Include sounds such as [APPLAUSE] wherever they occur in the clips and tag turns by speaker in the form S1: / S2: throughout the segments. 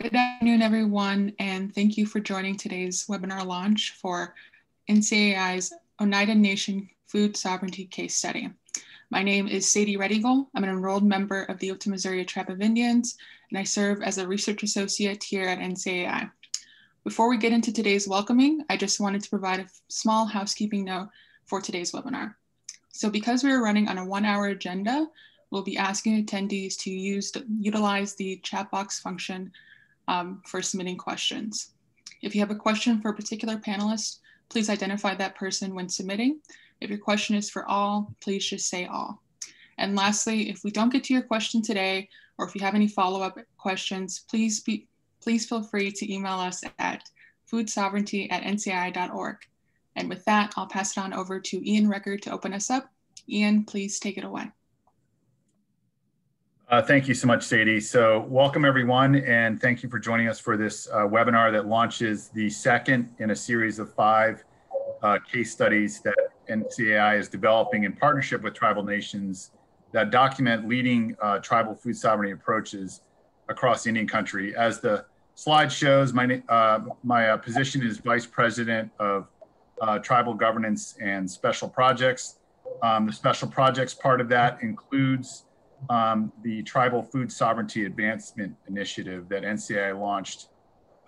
S1: Good afternoon, everyone, and thank you for joining today's webinar launch for NCAI's Oneida Nation Food Sovereignty Case Study. My name is Sadie Redegal. I'm an enrolled member of the Ottumwa Tribe of Indians, and I serve as a research associate here at NCAI. Before we get into today's welcoming, I just wanted to provide a small housekeeping note for today's webinar. So because we are running on a one hour agenda, we'll be asking attendees to use utilize the chat box function um, for submitting questions. If you have a question for a particular panelist, please identify that person when submitting. If your question is for all, please just say all. And lastly, if we don't get to your question today, or if you have any follow-up questions, please, be, please feel free to email us at foodsovereignty at ncai.org. And with that, I'll pass it on over to Ian Record to open us up. Ian, please take it away.
S2: Uh, thank you so much, Sadie. So welcome everyone, and thank you for joining us for this uh, webinar that launches the second in a series of five uh, case studies that NCAI is developing in partnership with tribal nations that document leading uh, tribal food sovereignty approaches across Indian country. As the slide shows, my, uh, my uh, position is Vice President of Tribal Governance and Special Projects. Um, the special projects part of that includes um, the Tribal Food Sovereignty Advancement Initiative that NCAI launched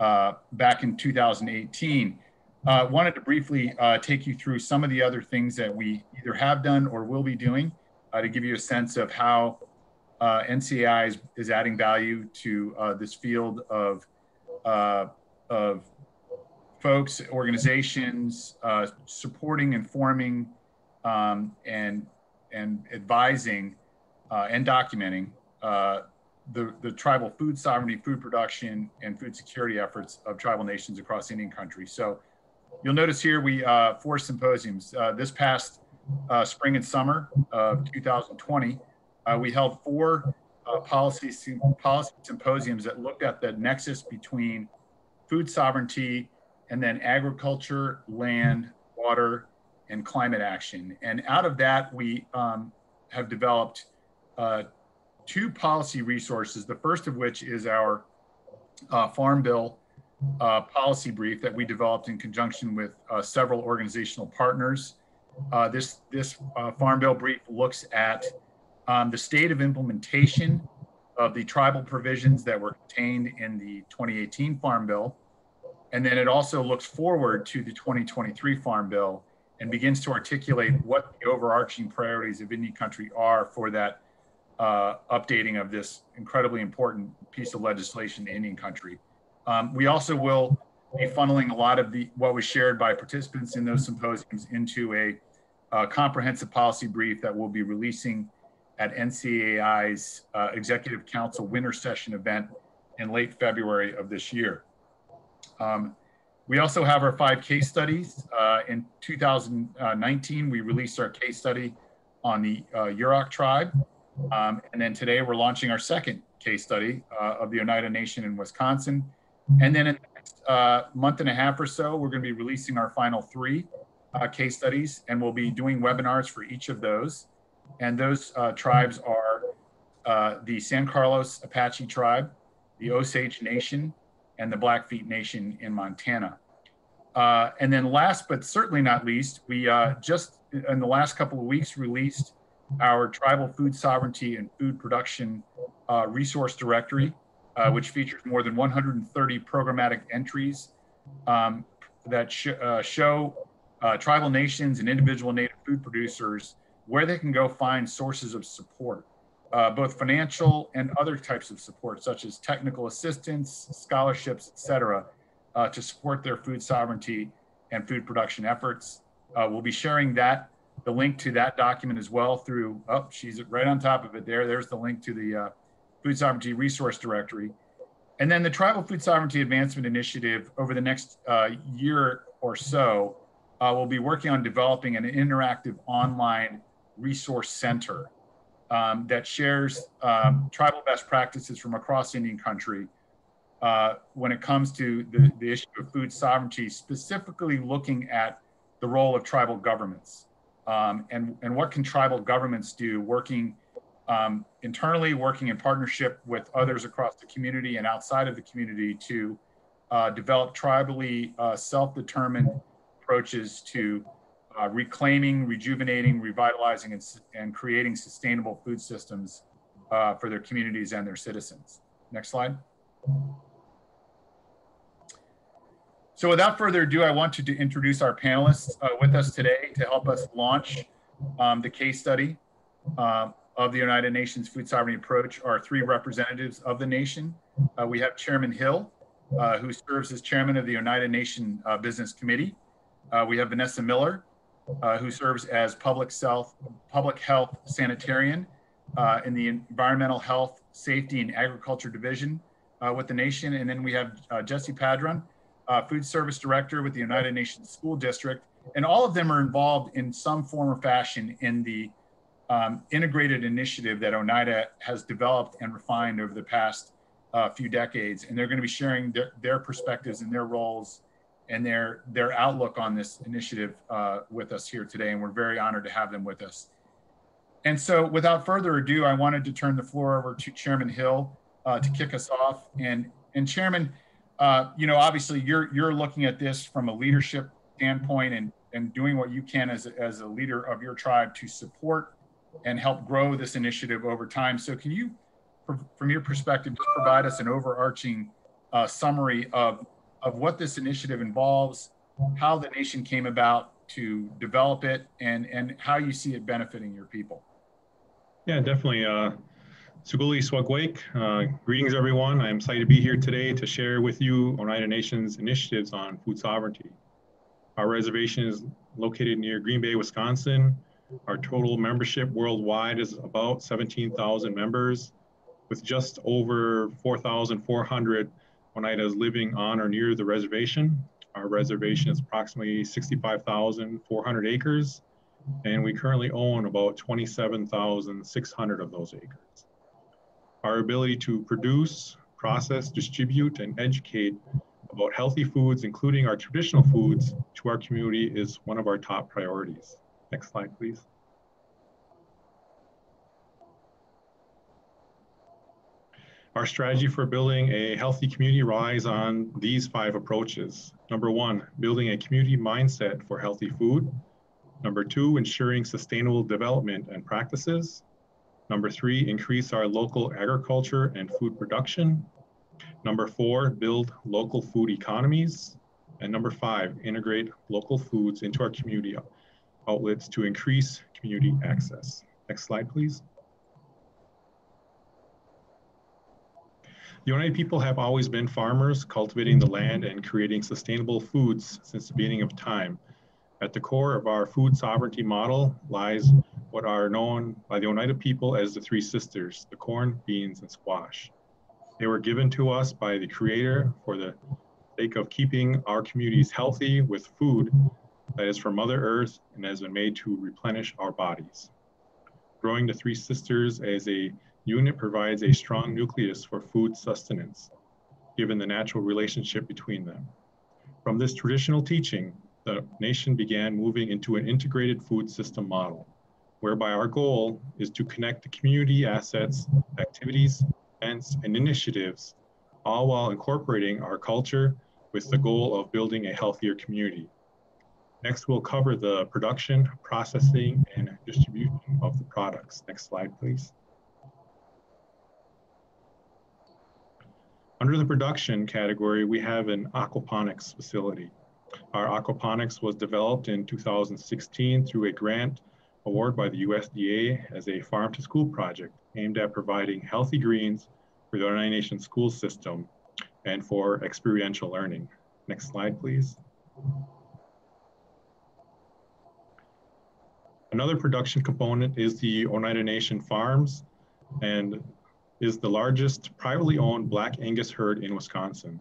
S2: uh, back in 2018. Uh, wanted to briefly uh, take you through some of the other things that we either have done or will be doing uh, to give you a sense of how uh, NCAI is, is, adding value to uh, this field of, of folks, organizations, supporting, informing, um, and, and advising uh, and documenting uh, the, the tribal food sovereignty, food production, and food security efforts of tribal nations across Indian country. So you'll notice here we uh, four symposiums. Uh, this past uh, spring and summer of 2020, uh, we held four policy, policy symposiums that looked at the nexus between food sovereignty and then agriculture, land, water, and climate action. And out of that, we um, have developed uh, two policy resources, the first of which is our uh, Farm Bill uh, policy brief that we developed in conjunction with uh, several organizational partners. Uh, this this uh, Farm Bill brief looks at um, the state of implementation of the tribal provisions that were contained in the 2018 Farm Bill. And then it also looks forward to the 2023 Farm Bill and begins to articulate what the overarching priorities of Indian country are for that uh, updating of this incredibly important piece of legislation in Indian country. Um, we also will be funneling a lot of the what was shared by participants in those symposiums into a, a comprehensive policy brief that we'll be releasing at NCAI's uh, Executive Council Winter Session event in late February of this year. Um, we also have our five case studies. Uh, in 2019, we released our case study on the uh, Yurok tribe. Um, and then today we're launching our second case study uh, of the Oneida Nation in Wisconsin. And then in the next uh, month and a half or so, we're going to be releasing our final three uh, case studies, and we'll be doing webinars for each of those. And those uh, tribes are uh, the San Carlos Apache tribe, the Osage Nation, and the Blackfeet Nation in Montana. Uh, and then last but certainly not least, we just in the last couple of weeks released our tribal food sovereignty and food production uh, resource directory, uh, which features more than 130 programmatic entries um, that sh uh, show uh, tribal nations and individual native food producers where they can go find sources of support, uh, both financial and other types of support, such as technical assistance, scholarships, et cetera, uh, to support their food sovereignty and food production efforts. we'll be sharing that the link to that document as well through, oh, she's right on top of it there. There's the link to the uh, Food Sovereignty Resource Directory. And then the Tribal Food Sovereignty Advancement Initiative over the next uh, year or so uh, will be working on developing an interactive online resource center um, that shares um, tribal best practices from across Indian country uh, when it comes to the, the issue of food sovereignty, specifically looking at the role of tribal governments um, and, and what can tribal governments do working um, internally working in partnership with others across the community and outside of the community to uh, develop tribally uh, self-determined approaches to uh, reclaiming, rejuvenating, revitalizing, and, and, creating sustainable food systems uh, for their communities and their citizens. Next slide. So without further ado, I want to introduce our panelists uh, with us today to help us launch um, the case study uh, of the Oneida Nation's Food Sovereignty Approach, our three representatives of the nation. Uh, we have Chairman Hill, uh, who serves as chairman of the Oneida Nation's uh, Business Committee. Uh, we have Vanessa Miller, who serves as public, self, public health sanitarian in the Environmental Health, Safety, and Agriculture Division with the nation. And then we have Jesse Padron, uh, food service director with the Oneida Nation's School District, and all of them are involved in some form or fashion in the um, integrated initiative that Oneida has developed and refined over the past uh, few decades. And they're going to be sharing their, their, perspectives and their roles and their their outlook on this initiative uh, with us here today. And we're very honored to have them with us. And so, without further ado, I wanted to turn the floor over to Chairman Hill uh, to kick us off. And and Chairman, uh, you know, obviously you're you're looking at this from a leadership standpoint and and doing what you can as a, as a leader of your tribe to support and help grow this initiative over time. So, can you, from your perspective, just provide us an overarching uh, summary of of what this initiative involves, how the nation came about to develop it, and and how you see it benefiting your people?
S3: Yeah, definitely. Uh, Suguli Swagwake. Uh, greetings, everyone. I'm excited to be here today to share with you Oneida Nation's initiatives on food sovereignty. Our reservation is located near Green Bay, Wisconsin. Our total membership worldwide is about 17,000 members, with just over 4,400 Oneidas living on or near the reservation. Our reservation is approximately 65,400 acres, and we currently own about 27,600 of those acres. Our ability to produce, process, distribute, and educate about healthy foods, including our traditional foods, to our community is one of our top priorities. Next slide, please. Our strategy for building a healthy community relies on these five approaches. Number one, building a community mindset for healthy food. Number two, ensuring sustainable development and practices. Number three, increase our local agriculture and food production. Number four, build local food economies. And number five, integrate local foods into our community outlets to increase community access. Next slide, please. The Oneida people have always been farmers, cultivating the land and creating sustainable foods since the beginning of time. At the core of our food sovereignty model lies what are known by the Oneida people as the three sisters, the corn, beans, and squash. They were given to us by the Creator for the sake of keeping our communities healthy with food that is from Mother Earth and has been made to replenish our bodies. Growing the three sisters as a unit provides a strong nucleus for food sustenance, given the natural relationship between them. From this traditional teaching, the nation began moving into an integrated food system model, whereby our goal is to connect the community assets, activities, events, and initiatives, all while incorporating our culture with the goal of building a healthier community. Next, we'll cover the production, processing, and distribution of the products. Next slide, please. Under the production category, we have an aquaponics facility. Our aquaponics was developed in 2016 through a grant award by the USDA as a farm to school project aimed at providing healthy greens for the Oneida Nation school system and for experiential learning. Next slide, please. Another production component is the Oneida Nation Farms and is the largest privately owned Black Angus herd in Wisconsin.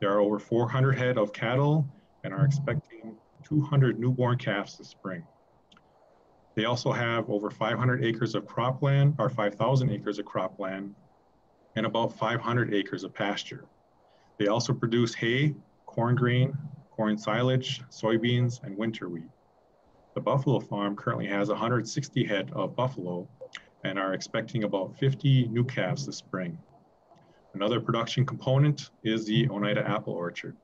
S3: There are over 400 head of cattle and are expecting 200 newborn calves this spring. They also have over 500 acres of cropland, or 5,000 acres of cropland, and about 500 acres of pasture. They also produce hay, corn grain, corn silage, soybeans, and winter wheat. The buffalo farm currently has 160 head of buffalo and are expecting about 50 new calves this spring. Another production component is the Oneida apple orchard.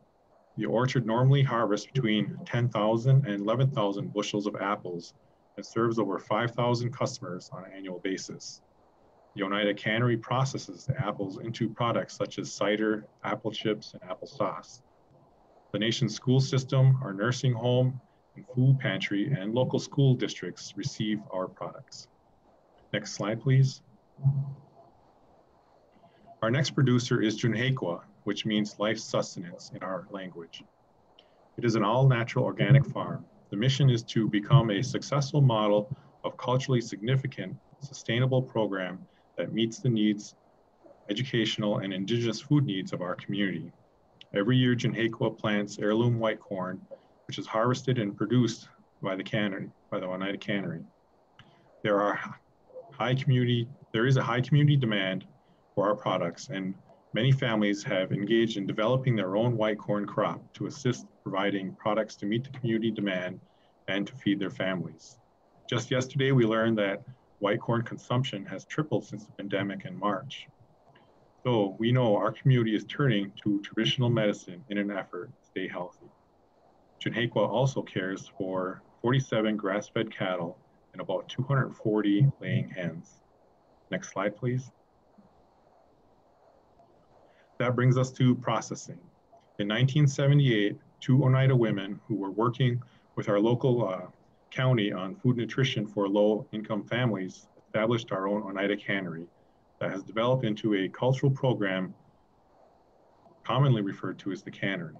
S3: The orchard normally harvests between 10,000 and 11,000 bushels of apples and serves over 5,000 customers on an annual basis. The Oneida Cannery processes the apples into products such as cider, apple chips, and applesauce. The nation's school system, our nursing home, and food pantry, and local school districts receive our products. Next slide, please. Our next producer is Tsyunhehkwa, which means life sustenance in our language. It is an all-natural organic farm. The mission is to become a successful model of culturally significant, sustainable program that meets the needs, educational and indigenous food needs of our community. Every year, Tsyunhehkwa plants heirloom white corn, which is harvested and produced by the cannery, by the Oneida Cannery. There are high community, there is a high community demand for our products and many families have engaged in developing their own white corn crop to assist providing products to meet the community demand and to feed their families. Just yesterday, we learned that white corn consumption has tripled since the pandemic in March. So we know our community is turning to traditional medicine in an effort to stay healthy. Tsyunhehkwa also cares for 47 grass-fed cattle and about 240 laying hens. Next slide, please. That brings us to processing. In 1978, two Oneida women who were working with our local uh, county on food nutrition for low income families established our own Oneida Cannery that has developed into a cultural program commonly referred to as the cannery.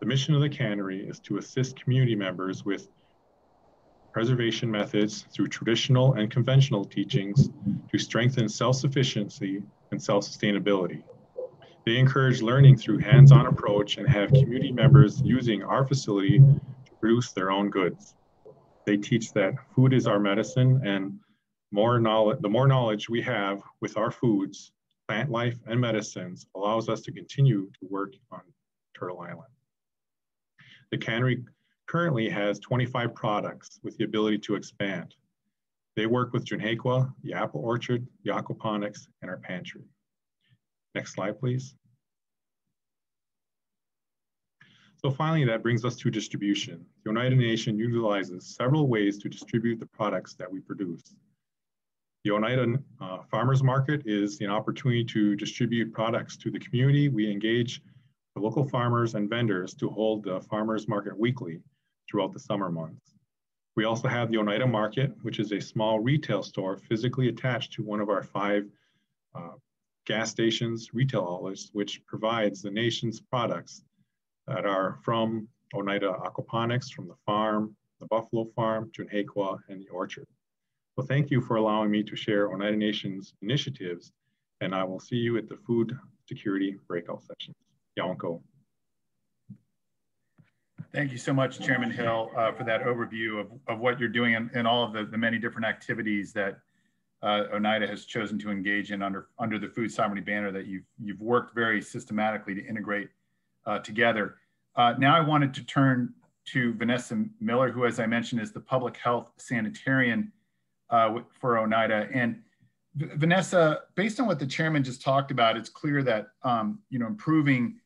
S3: The mission of the cannery is to assist community members with preservation methods through traditional and conventional teachings to strengthen self-sufficiency and self-sustainability. They encourage learning through hands-on approach and have community members using our facility to produce their own goods. They teach that food is our medicine and more knowledge, the more knowledge we have with our foods, plant life and medicines allows us to continue to work on Turtle Island. The cannery currently has 25 products with the ability to expand. They work with Tsyunhehkwa, the apple orchard, the aquaponics, and our pantry. Next slide, please. So finally, that brings us to distribution. The Oneida Nation utilizes several ways to distribute the products that we produce. The Oneida uh, Farmers Market is an opportunity to distribute products to the community. We engage the local farmers and vendors to hold the Farmers Market weekly throughout the summer months. We also have the Oneida Market, which is a small retail store physically attached to one of our five uh, gas stations, retail outlets, which provides the nation's products that are from Oneida Aquaponics, from the farm, the Buffalo Farm, Tsyunhehkwa, and the orchard. Well, thank you for allowing me to share Oneida Nation's initiatives, and I will see you at the food security breakout sessions. Yawanko.
S2: Thank you so much, Chairman Hill, uh, for that overview of, of what you're doing and, and all of the, the many different activities that uh, Oneida has chosen to engage in under, under the food sovereignty banner that you've, you've worked very systematically to integrate uh, together. Uh, now I wanted to turn to Vanessa Miller, who, as I mentioned, is the public health sanitarian uh, for Oneida. And v Vanessa, based on what the chairman just talked about, it's clear that um, you know improving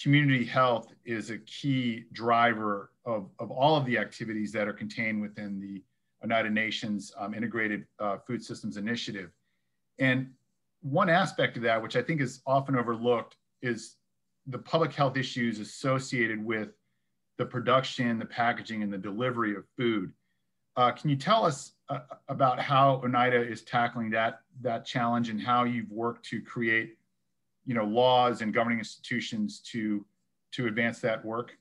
S2: community health is a key driver of, of all of the activities that are contained within the Oneida Nations um, Integrated uh, Food Systems Initiative. And one aspect of that, which I think is often overlooked, is the public health issues associated with the production, the packaging, and the delivery of food. Uh, can you tell us uh, about how Oneida is tackling that that challenge and how you've worked to create, you know, laws and governing institutions to to advance that work?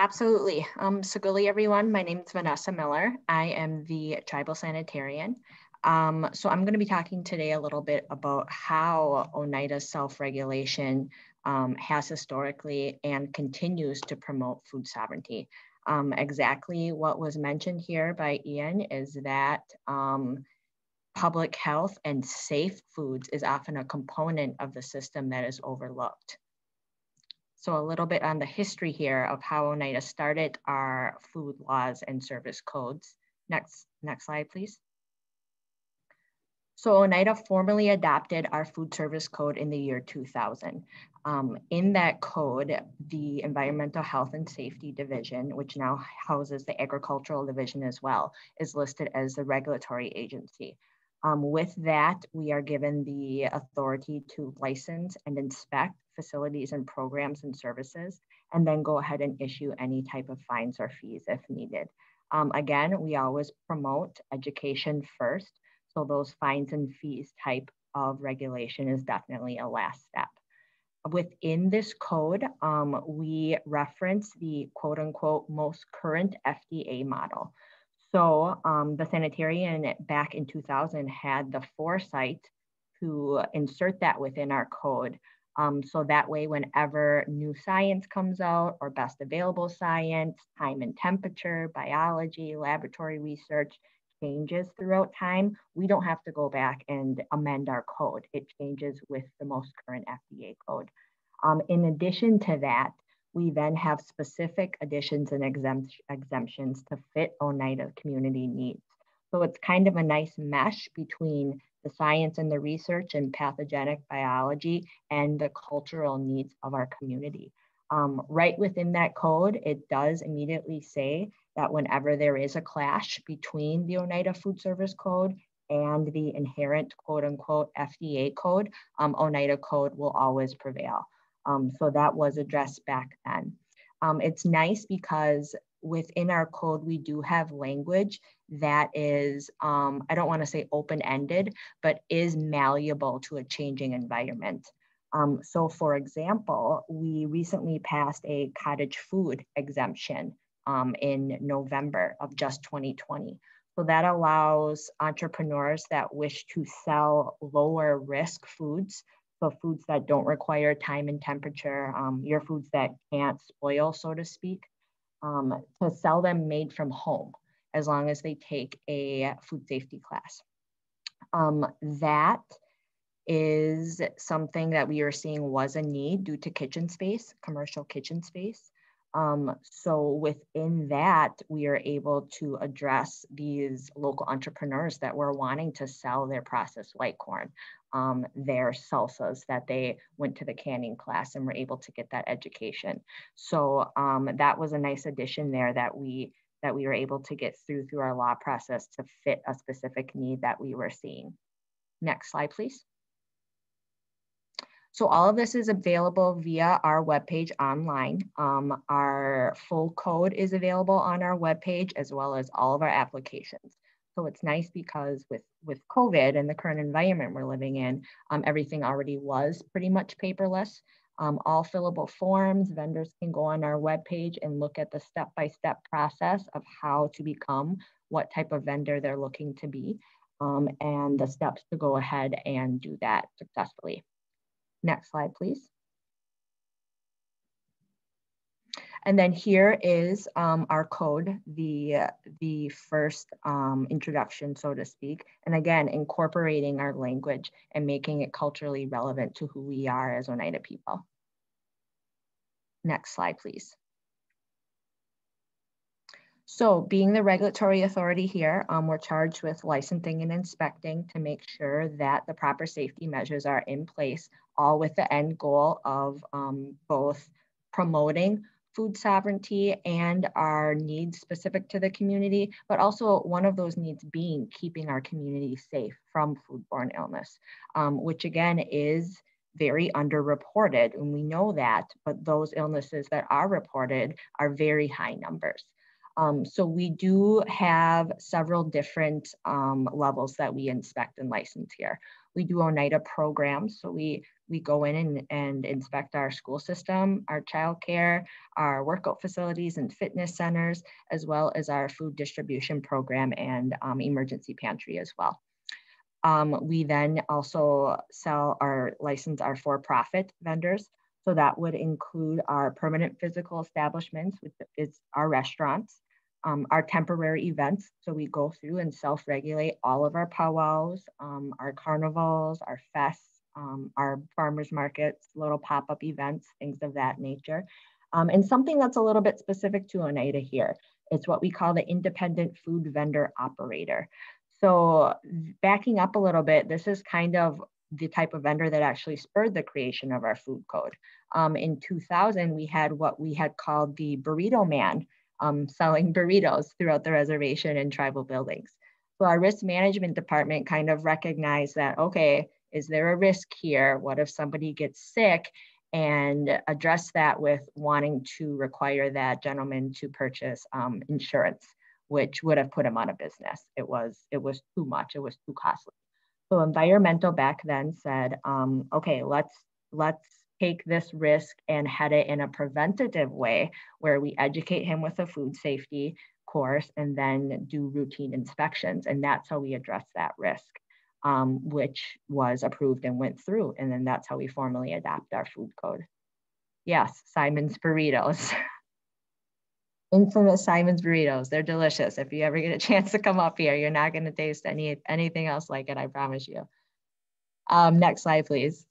S4: Absolutely. Um, so good everyone. My name is Vanessa Miller. I am the tribal sanitarian. Um, so I'm going to be talking today a little bit about how Oneida self-regulation um, has historically and continues to promote food sovereignty. Um, exactly what was mentioned here by Ian is that um, public health and safe foods is often a component of the system that is overlooked. So a little bit on the history here of how Oneida started our food laws and service codes. Next, next slide, please. So Oneida formally adopted our food service code in the year 2000. Um, in that code, the Environmental Health and Safety Division, which now houses the Agricultural Division as well, is listed as the regulatory agency. Um, with that, we are given the authority to license and inspect facilities and programs and services, and then go ahead and issue any type of fines or fees if needed. Um, again, we always promote education first, so those fines and fees type of regulation is definitely a last step. Within this code, um, we reference the quote unquote most current FDA model. So um, the sanitarian back in 2000 had the foresight to insert that within our code. Um, so that way, whenever new science comes out or best available science, time and temperature, biology, laboratory research changes throughout time, we don't have to go back and amend our code. It changes with the most current FDA code. Um, in addition to that, we then have specific additions and exemptions to fit Oneida community needs. So it's kind of a nice mesh between the science and the research and pathogenic biology and the cultural needs of our community. Um, right within that code, it does immediately say that whenever there is a clash between the Oneida Food Service Code and the inherent quote unquote FDA code, um, Oneida code will always prevail. Um, so that was addressed back then. Um, it's nice because within our code, we do have language that is, um, I don't want to say open-ended, but is malleable to a changing environment. Um, so for example, we recently passed a cottage food exemption um, in November of just 2020. So that allows entrepreneurs that wish to sell lower risk foods so foods that don't require time and temperature, um, your foods that can't spoil, so to speak, um, to sell them made from home as long as they take a food safety class. Um, that is something that we are seeing was a need due to kitchen space, commercial kitchen space. Um, so within that, we are able to address these local entrepreneurs that were wanting to sell their processed white corn, um, their salsas that they went to the canning class and were able to get that education. So um, that was a nice addition there that we that we were able to get through through our law process to fit a specific need that we were seeing. Next slide, please. So all of this is available via our webpage online. Um, our full code is available on our webpage as well as all of our applications. So it's nice because with, with COVID and the current environment we're living in, um, everything already was pretty much paperless. Um, all fillable forms, vendors can go on our webpage and look at the step-by-step -step process of how to become what type of vendor they're looking to be um, and the steps to go ahead and do that successfully. Next slide, please. And then here is um, our code, the, the first um, introduction, so to speak. And again, incorporating our language and making it culturally relevant to who we are as Oneida people. Next slide, please. So being the regulatory authority here, um, we're charged with licensing and inspecting to make sure that the proper safety measures are in place, all with the end goal of um, both promoting food sovereignty and our needs specific to the community, but also one of those needs being keeping our community safe from foodborne illness, um, which again is very underreported, and we know that, but those illnesses that are reported are very high numbers. Um, so we do have several different um, levels that we inspect and license here. We do Oneida programs. So we, we go in and, and inspect our school system, our childcare, our workout facilities and fitness centers, as well as our food distribution program and um, emergency pantry as well. Um, we then also sell our license our for-profit vendors. So that would include our permanent physical establishments, which is our restaurants, um, our temporary events. So we go through and self-regulate all of our powwows, um, our carnivals, our fests, um, our farmers markets, little pop-up events, things of that nature. Um, and something that's a little bit specific to Oneida here It's what we call the independent food vendor operator. So backing up a little bit, this is kind of the type of vendor that actually spurred the creation of our food code. Um, in 2000, we had what we had called the burrito man um, selling burritos throughout the reservation and tribal buildings. So our risk management department kind of recognized that, okay, is there a risk here? What if somebody gets sick and address that with wanting to require that gentleman to purchase um, insurance, which would have put him out of business. It was, it was too much, it was too costly. So environmental back then said, um, okay, let's, let's take this risk and head it in a preventative way where we educate him with a food safety course and then do routine inspections. And that's how we address that risk, um, which was approved and went through. And then that's how we formally adopt our food code. Yes, Simon's Burritos. [LAUGHS] Infamous Simon's Burritos. They're delicious. If you ever get a chance to come up here, you're not going to taste any anything else like it, I promise you. Um, next slide, please.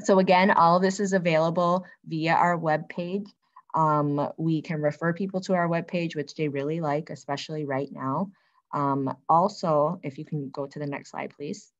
S4: So again, all of this is available via our webpage. Um, we can refer people to our webpage, which they really like, especially right now. Um, also, if you can go to the next slide, please.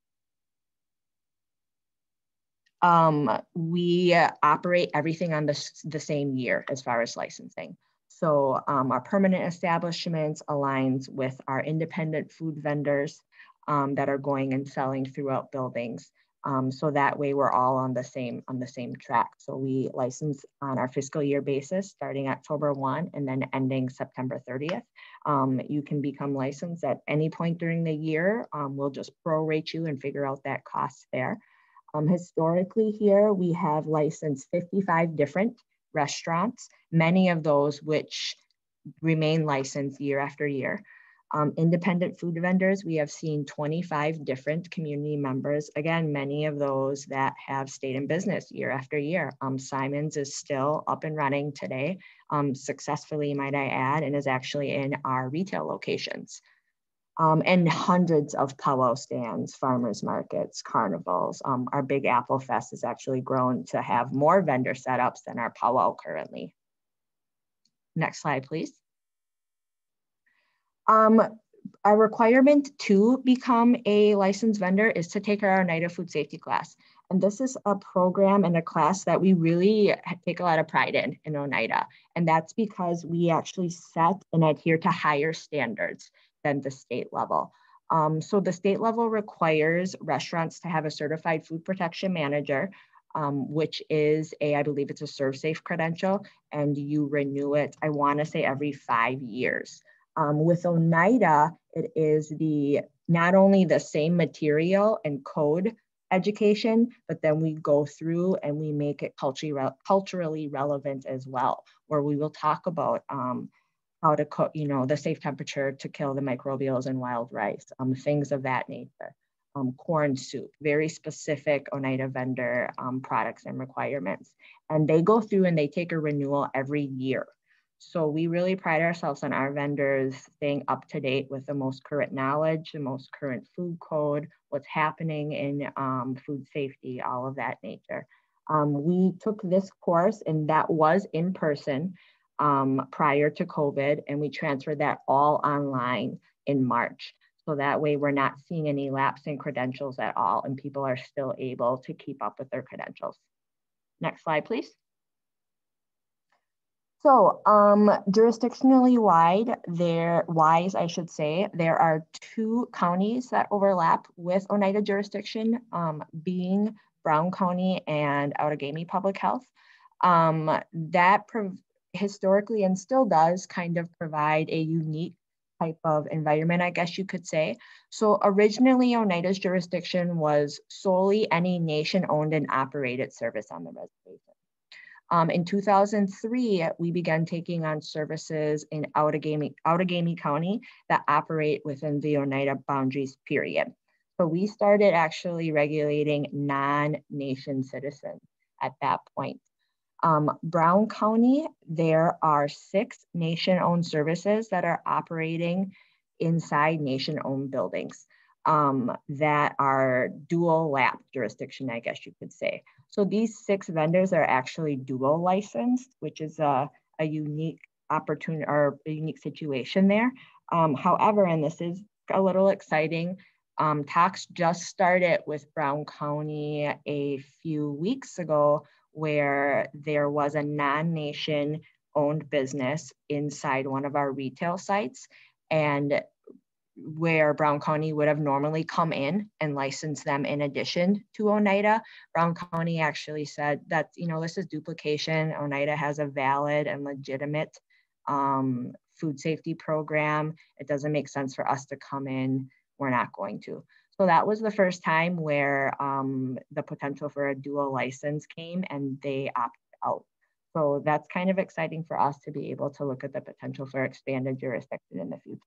S4: Um, we operate everything on the, the same year as far as licensing. So um, our permanent establishments aligns with our independent food vendors um, that are going and selling throughout buildings. Um, so that way we're all on the same on the same track. So we license on our fiscal year basis starting October 1 and then ending September 30th. Um, you can become licensed at any point during the year. Um, we'll just prorate you and figure out that cost there. Um, historically here, we have licensed 55 different restaurants, many of those which remain licensed year after year. Um, independent food vendors, we have seen 25 different community members. Again, many of those that have stayed in business year after year. Um, Simon's is still up and running today, um, successfully, might I add, and is actually in our retail locations. Um, and hundreds of powwow stands, farmers markets, carnivals. Um, our Big Apple Fest has actually grown to have more vendor setups than our powwow currently. Next slide, please. Um, a requirement to become a licensed vendor is to take our Oneida food safety class. And this is a program and a class that we really take a lot of pride in in Oneida. And that's because we actually set and adhere to higher standards than the state level. Um, so the state level requires restaurants to have a certified food protection manager, um, which is a, I believe it's a ServSafe credential, and you renew it, I wanna say every five years. Um, with Oneida, it is the not only the same material and code education, but then we go through and we make it culturally, culturally relevant as well, where we will talk about um, how to cook, you know, the safe temperature to kill the microbials in wild rice, um, things of that nature. Um, corn soup, very specific Oneida vendor um, products and requirements. And they go through and they take a renewal every year. So we really pride ourselves on our vendors staying up to date with the most current knowledge, the most current food code, what's happening in um, food safety, all of that nature. Um, we took this course and that was in person um, prior to COVID and we transferred that all online in March. So that way we're not seeing any lapse in credentials at all and people are still able to keep up with their credentials. Next slide, please. So um, jurisdictionally wide, there wise, I should say, there are two counties that overlap with Oneida jurisdiction, um, being Brown County and Outagamie Public Health. Um, that historically and still does kind of provide a unique type of environment, I guess you could say. So originally Oneida's jurisdiction was solely any nation owned and operated service on the reservation. Um, in 2003, we began taking on services in Outagamie, Outagamie County that operate within the Oneida boundaries, period. So we started actually regulating non-nation citizens at that point. Um, Brown County, there are six nation-owned services that are operating inside nation-owned buildings um, that are dual lap jurisdiction, I guess you could say. So these six vendors are actually dual licensed, which is a, a unique opportunity or a unique situation there. Um, however, and this is a little exciting, um, just started with Brown County a few weeks ago where there was a non-nation owned business inside one of our retail sites and where Brown County would have normally come in and licensed them in addition to Oneida. Brown County actually said that, you know, this is duplication. Oneida has a valid and legitimate um, food safety program. It doesn't make sense for us to come in. We're not going to. So that was the first time where um, the potential for a dual license came and they opted out. So that's kind of exciting for us to be able to look at the potential for expanded jurisdiction in the future.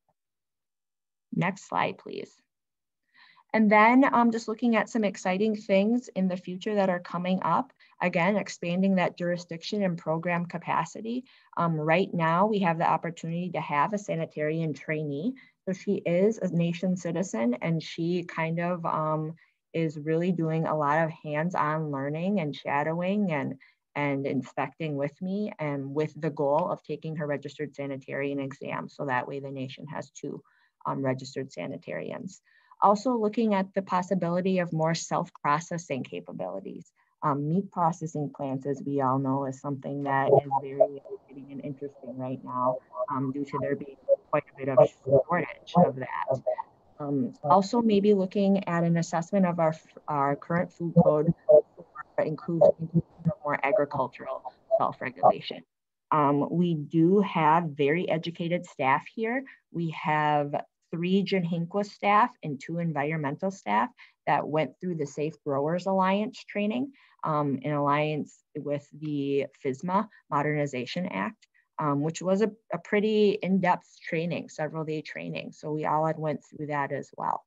S4: Next slide, please. And then um, just looking at some exciting things in the future that are coming up. Again, expanding that jurisdiction and program capacity. Um, right now, we have the opportunity to have a sanitarian trainee. So she is a nation citizen and she kind of um, is really doing a lot of hands-on learning and shadowing and, and inspecting with me and with the goal of taking her registered sanitarian exam. So that way the nation has two um, registered sanitarians. Also looking at the possibility of more self-processing capabilities. Um, meat processing plants, as we all know, is something that is very exciting and interesting right now um, due to there being quite a bit of shortage of that. Um, also, maybe looking at an assessment of our, our current food code includes more agricultural self-regulation. Um, we do have very educated staff here. We have three Tsyunhehkwa staff and two environmental staff that went through the Safe Growers Alliance training um, in alliance with the FSMA Modernization Act, um, which was a, a pretty in-depth training, several day training. So we all had went through that as well.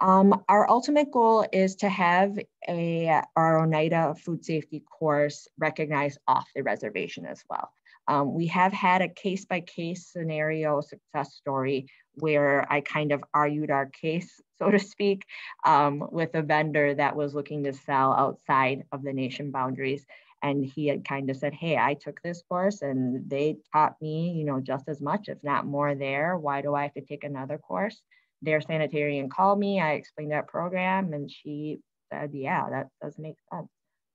S4: Um, our ultimate goal is to have a, our Oneida food safety course recognized off the reservation as well. Um, we have had a case by case scenario success story where I kind of argued our case, [LAUGHS] so to speak, um, with a vendor that was looking to sell outside of the nation boundaries. And he had kind of said, Hey, I took this course and they taught me, you know, just as much, if not more there. Why do I have to take another course? Their sanitarian called me. I explained that program and she said, Yeah, that does make sense.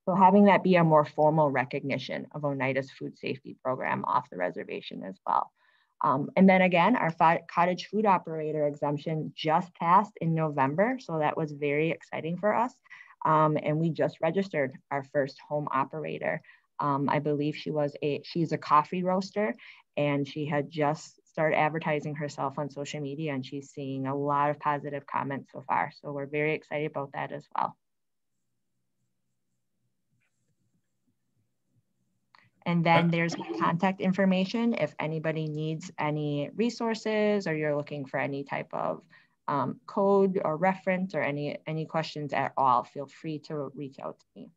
S4: So having that be a more formal recognition of Oneida's food safety program off the reservation as well. Um, and then again, our cottage food operator exemption just passed in November. So that was very exciting for us. Um, and we just registered our first home operator. Um, I believe she was a, she's a coffee roaster and she had just started advertising herself on social media and she's seeing a lot of positive comments so far. So we're very excited about that as well. And then there's my contact information if anybody needs any resources or you're looking for any type of um, code or reference or any, any questions at all, feel free to reach out to me.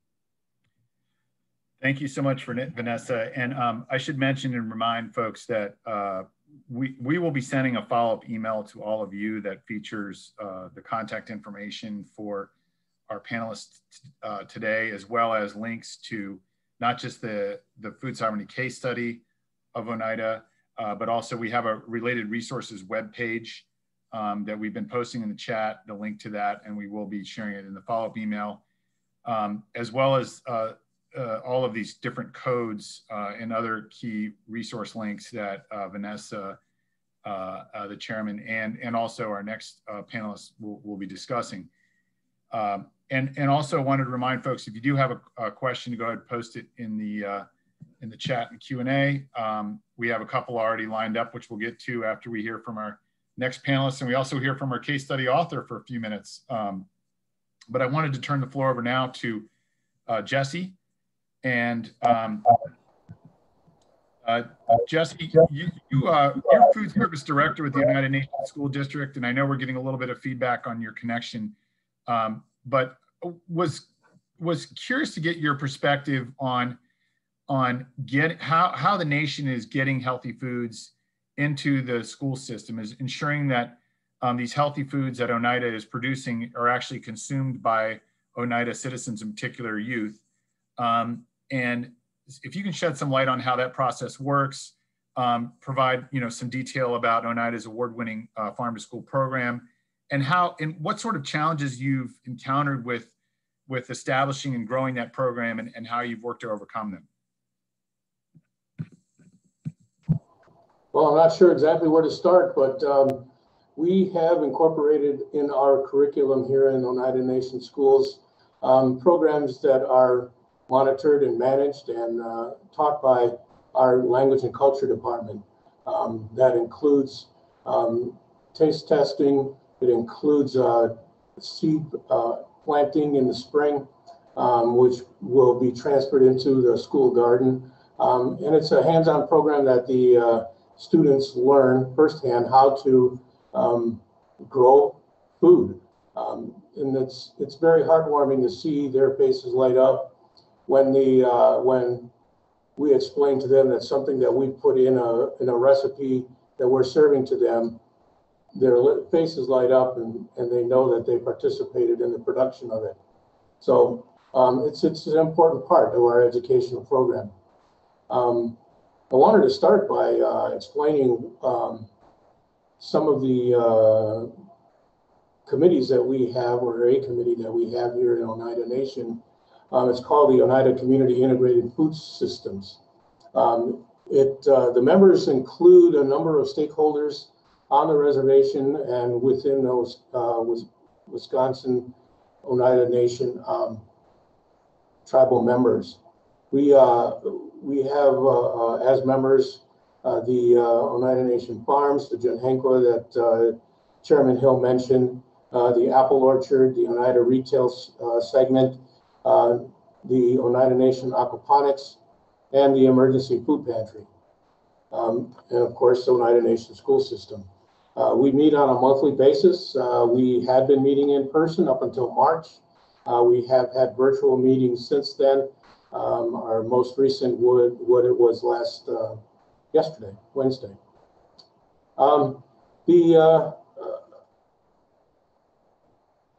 S2: Thank you so much for Vanessa. And um, I should mention and remind folks that uh, we, we will be sending a follow-up email to all of you that features uh, the contact information for our panelists uh, today, as well as links to not just the, the food sovereignty case study of Oneida, uh, but also we have a related resources webpage um, that we've been posting in the chat, the link to that, and we will be sharing it in the follow-up email, um, as well as uh, uh, all of these different codes uh, and other key resource links that uh, Vanessa, uh, the chairman, and, and also our next panelists will, will be discussing. Um, and, and also wanted to remind folks, if you do have a, a question, go ahead and post it in the, uh, in the chat and Q&A. Um, we have a couple already lined up, which we'll get to after we hear from our next panelists. And we also hear from our case study author for a few minutes. Um, but I wanted to turn the floor over now to uh, Jesse. And um, uh, Jesse, you, you, uh, you're food service director with the Oneida Nation's School District, and I know we're getting a little bit of feedback on your connection. Um, but was was curious to get your perspective on on get how how the nation is getting healthy foods into the school system is ensuring that um, these healthy foods that Oneida is producing are actually consumed by Oneida citizens, in particular youth. Um, and if you can shed some light on how that process works, um, provide you know some detail about Oneida's award-winning uh, farm to school program and how and what sort of challenges you've encountered with with establishing and growing that program and, and how you've worked to overcome them.
S5: Well, I'm not sure exactly where to start, but um, we have incorporated in our curriculum here in Oneida Nation Schools um, programs that are monitored and managed and uh, taught by our language and culture department. Um, that includes um, taste testing, it includes uh, seed uh, planting in the spring, um, which will be transferred into the school garden. Um, and it's a hands-on program that the uh, students learn firsthand how to um, grow food. Um, and it's it's very heartwarming to see their faces light up when the uh, when we explain to them that something that we put in a in a recipe that we're serving to them, their faces light up and, and they know that they participated in the production of it. So um, it's it's an important part of our educational program. Um, I wanted to start by uh, explaining um, some of the uh, committees that we have, or a committee that we have here in Oneida Nation. Um, it's called the Oneida Community Integrated Food Systems. Um, it uh, the members include a number of stakeholders on the reservation and within those uh, Wisconsin Oneida Nation um, tribal members. We uh, we have uh, uh, as members uh, the Oneida Nation Farms, the Tsyunhehkwa that Chairman Hill mentioned, the Apple Orchard, the Oneida Retail segment, the Oneida Nation Aquaponics, and the Emergency Food Pantry. Um, and of course, the Oneida Nation School System. Uh, we meet on a monthly basis. Uh, we had been meeting in person up until March. Uh, we have had virtual meetings since then. Um, our most recent would what it was last uh, yesterday, Wednesday. Um, the uh, uh,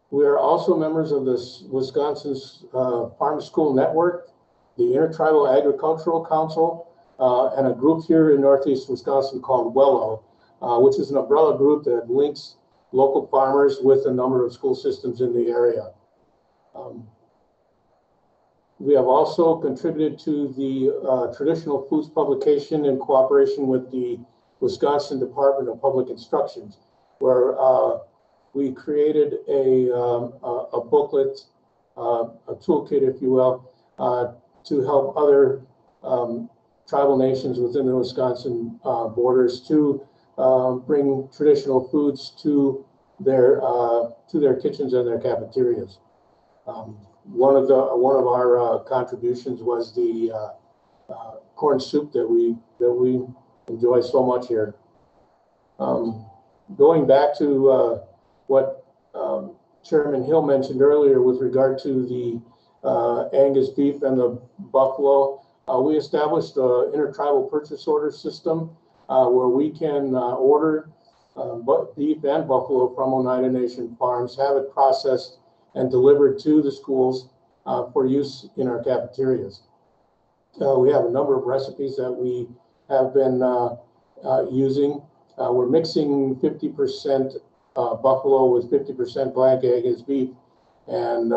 S5: we are also members of this Wisconsin's Farm School Network, the Intertribal Agricultural Council, and a group here in Northeast Wisconsin called WELLO, uh, which is an umbrella group that links local farmers with a number of school systems in the area. Um, we have also contributed to the uh, traditional foods publication in cooperation with the Wisconsin Department of Public Instructions, where uh, we created a, um, a, a, booklet, uh, a toolkit, if you will, uh, to help other um, tribal nations within the Wisconsin uh, borders to um, bring traditional foods to their uh, to their kitchens and their cafeterias. Um, one of the one of our uh, contributions was the uh, uh, corn soup that we that we enjoy so much here. Um, going back to uh, what um, Chairman Hill mentioned earlier with regard to the uh, Angus beef and the buffalo, we established an intertribal purchase order system where we can order beef and buffalo from Oneida Nation Farms, have it processed and delivered to the schools uh, for use in our cafeterias. Uh, we have a number of recipes that we have been uh, uh using. Uh, we're mixing 50% uh, buffalo with 50% black Angus beef and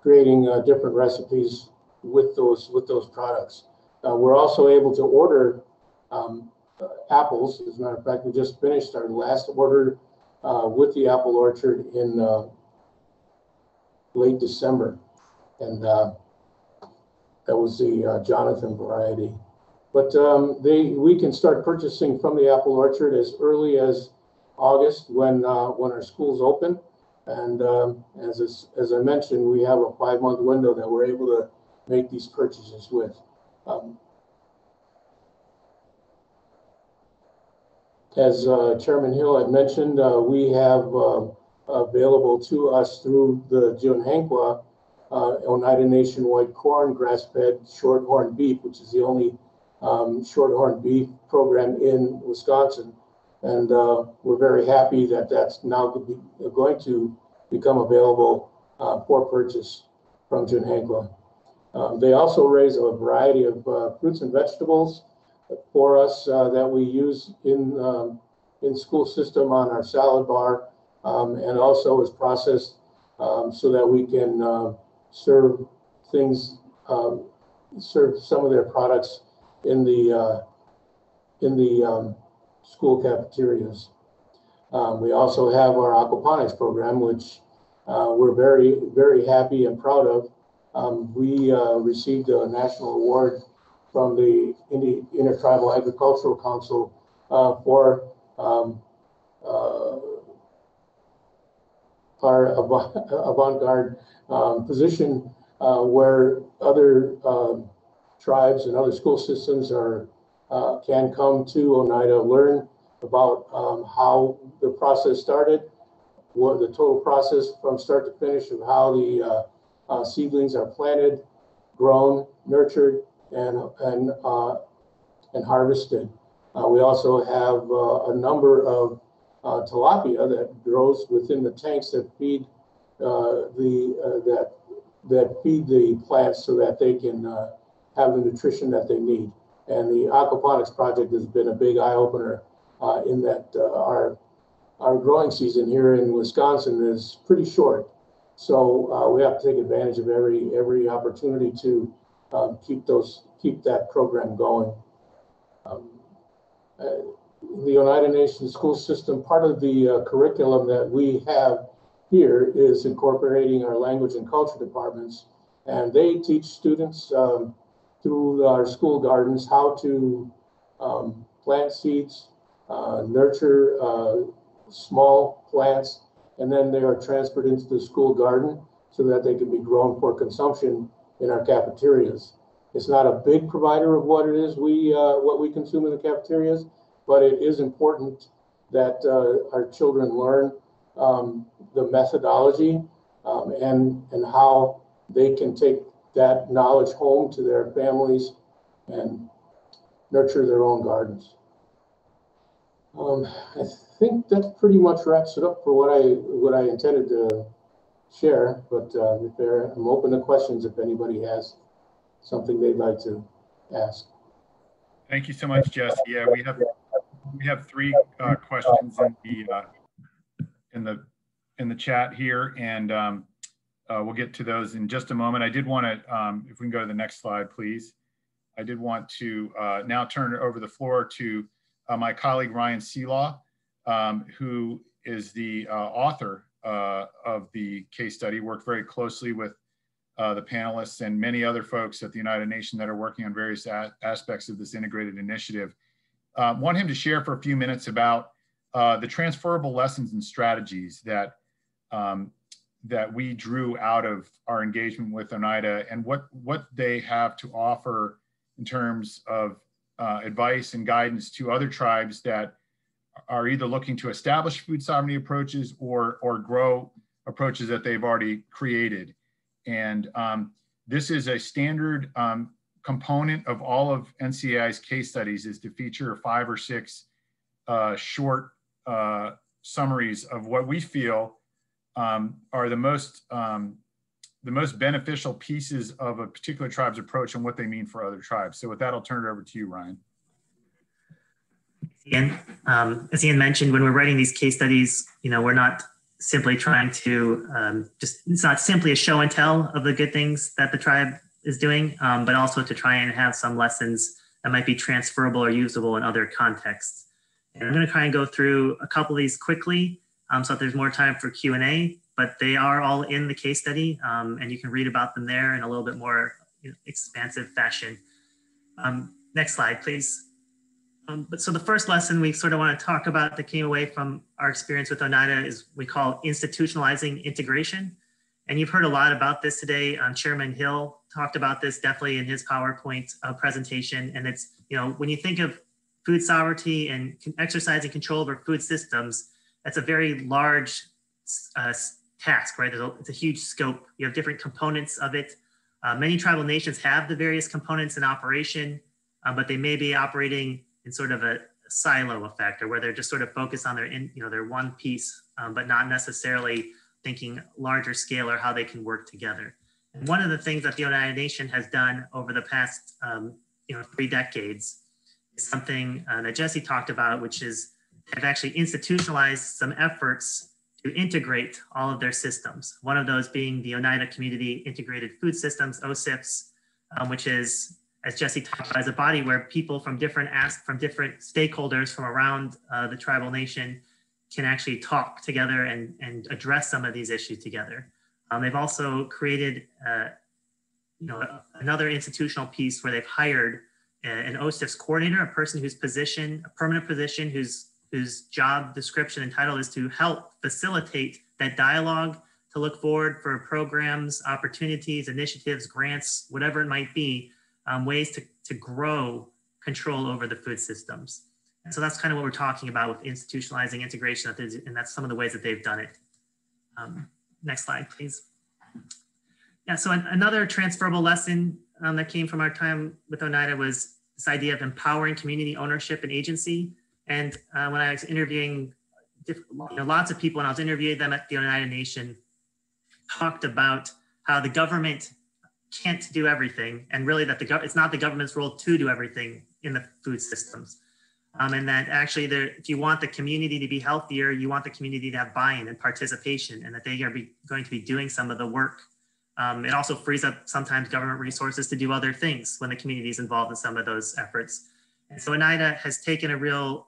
S5: creating different recipes with those with those products. we're also able to order um, apples. As a matter of fact, we just finished our last order with the apple orchard in late December. And uh, that was the uh, Jonathan variety. But um, they, we can start purchasing from the apple orchard as early as August when, uh, when our schools open. And um, as, as I mentioned, we have a five month window that we're able to make these purchases with. Um, as uh, Chairman Hill had mentioned, uh, we have uh, available to us through the Tsyunhehkwa uh, Oneida Nation white corn, grass-fed shorthorn beef, which is the only um, shorthorn beef program in Wisconsin. And uh, we're very happy that that's now going to become available uh, for purchase from Tsyunhehkwa. Um, they also raise a variety of fruits and vegetables. For us uh, that we use in um, in school system on our salad bar, um, and also is processed um, so that we can uh, serve things, um, serve some of their products in the uh, in the um, school cafeterias. We also have our aquaponics program, which uh, we're very, very happy and proud of. We uh, received a national award from the Indi- Intertribal Agricultural Council uh, for um, uh, our avant- [LAUGHS] avant-garde um, position uh, where other um, tribes and other school systems are uh, can come to Oneida, learn about um, how the process started, what the total process from start to finish of how the uh, uh, seedlings are planted, grown, nurtured, and and uh, and harvested. Uh, we also have uh, a number of uh, tilapia that grows within the tanks that feed the that that feed the plants so that they can have the nutrition that they need. And the aquaponics project has been a big eye opener uh, in that uh, our our growing season here in Wisconsin is pretty short. So uh, we have to take advantage of every every opportunity to um, keep those keep that program going. Um, uh, the Oneida Nation school system, part of the uh, curriculum that we have here is incorporating our language and culture departments, and they teach students um, through our school gardens how to um, plant seeds, uh, nurture uh, small plants, and then they are transferred into the school garden so that they can be grown for consumption in our cafeterias. It's not a big provider of what it is we uh, what we consume in the cafeterias, but it is important that uh, our children learn um, the methodology um, and and how they can take that knowledge home to their families and nurture their own gardens. Um, I think that pretty much wraps it up for what I what I intended to share. But uh, if there, I'm open to questions if anybody has something they'd like to ask.
S2: Thank you so much, Jesse. Yeah, we have we have three uh, questions in the uh, in the in the chat here, and um, uh, we'll get to those in just a moment. I did want to, um, if we can go to the next slide, please. I did want to uh, now turn over the floor to uh, my colleague Ryan Seelaw, um, who is the author uh, of the case study, worked very closely with uh, the panelists and many other folks at the Oneida Nations that are working on various aspects of this integrated initiative. want him to share for a few minutes about the transferable lessons and strategies that um, that we drew out of our engagement with Oneida and what, what they have to offer in terms of uh, advice and guidance to other tribes that are either looking to establish food sovereignty approaches or, or grow approaches that they've already created. And um, this is a standard um, component of all of NCAI's case studies is to feature five or six uh, short uh, summaries of what we feel um, are the most um, the most beneficial pieces of a particular tribe's approach and what they mean for other tribes. So with that, I'll turn it over to you, Ryan.
S6: Ian, um, as Ian mentioned, when we're writing these case studies, you know, we're not simply trying to um, just, it's not simply a show and tell of the good things that the tribe is doing, um, but also to try and have some lessons that might be transferable or usable in other contexts. And I'm gonna try and go through a couple of these quickly um, so that there's more time for Q&A, but they are all in the case study um, and you can read about them there in a little bit more you know, expansive fashion. Um, next slide, please. Um, but so the first lesson we sort of want to talk about that came away from our experience with Oneida is we call institutionalizing integration. And you've heard a lot about this today. Um, Chairman Hill talked about this definitely in his PowerPoint uh, presentation. And it's, you know, when you think of food sovereignty and exercising control over food systems, that's a very large uh, task, right? A, it's a huge scope. You have different components of it. Uh, many tribal nations have the various components in operation, uh, but they may be operating in sort of a, silo effect, or where they're just sort of focused on their, in, you know, their one piece, um, but not necessarily thinking larger scale or how they can work together. And one of the things that the Oneida Nation has done over the past, um, you know, three decades is something uh, that Jesse talked about, which is they've actually institutionalized some efforts to integrate all of their systems. One of those being the Oneida Community Integrated Food Systems, OCIFS, um, which is, as Jesse talked about, is a body where people from different ask from different stakeholders from around uh, the tribal nation can actually talk together and, and address some of these issues together. Um, they've also created, uh, you know, another institutional piece where they've hired uh, an OCIFS coordinator, a person whose position, a permanent position, whose whose job description and title is to help facilitate that dialogue, to look forward for programs, opportunities, initiatives, grants, whatever it might be, um, ways to, to grow control over the food systems. And so that's kind of what we're talking about with institutionalizing integration, and that's some of the ways that they've done it. Um, next slide, please. Yeah, so an, another transferable lesson um, that came from our time with Oneida was this idea of empowering community ownership and agency. And uh, when I was interviewing you know, lots of people, and I was interviewing them at the Oneida Nation, talked about how the government can't do everything, and really that the it's not the government's role to do everything in the food systems. Um, and that actually, there, if you want the community to be healthier, you want the community to have buy-in and participation, and that they are be, going to be doing some of the work. Um, it also frees up sometimes government resources to do other things when the community is involved in some of those efforts. And so Oneida has taken a real